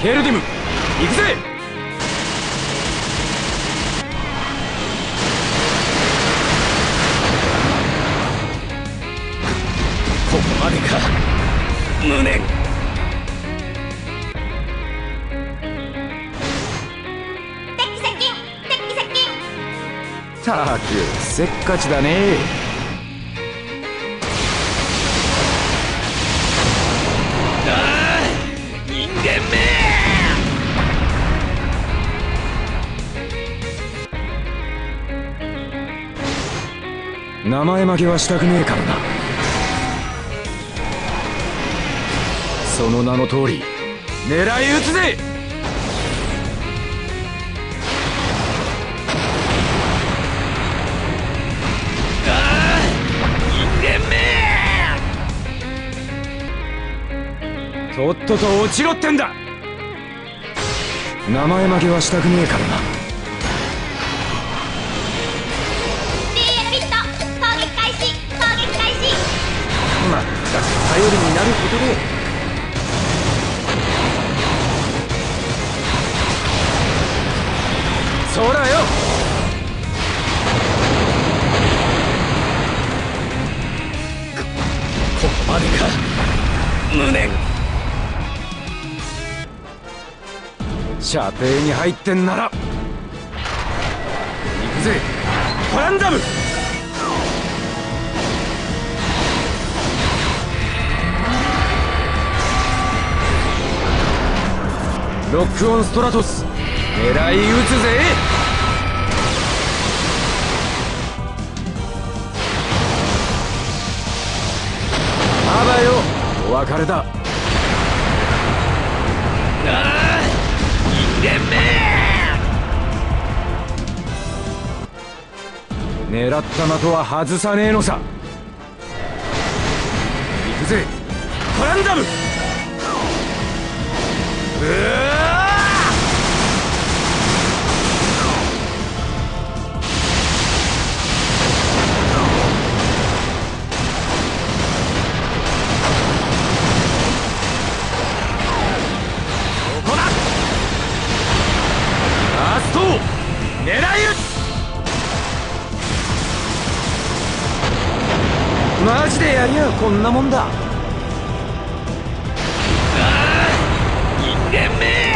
ケルディム行くぜ！ここまでか。無念。敵接近敵接近。たくせっかちだね名前負けはしたくねえからな。その名の通り狙い撃つぜ！とっとと落ちろってんだ！名前負けはしたくねえからな。になることでそらよ。ここまでか。無念。射程に入ってんなら。行くぜ。トランダム。ロックオンストラトス。狙い撃つぜ。あばよ。お別れだ。ああ人間め狙った的は外さねえのさ。行くぜ。トランダム。うわマジでやりゃこんなもんだ。ああ人間め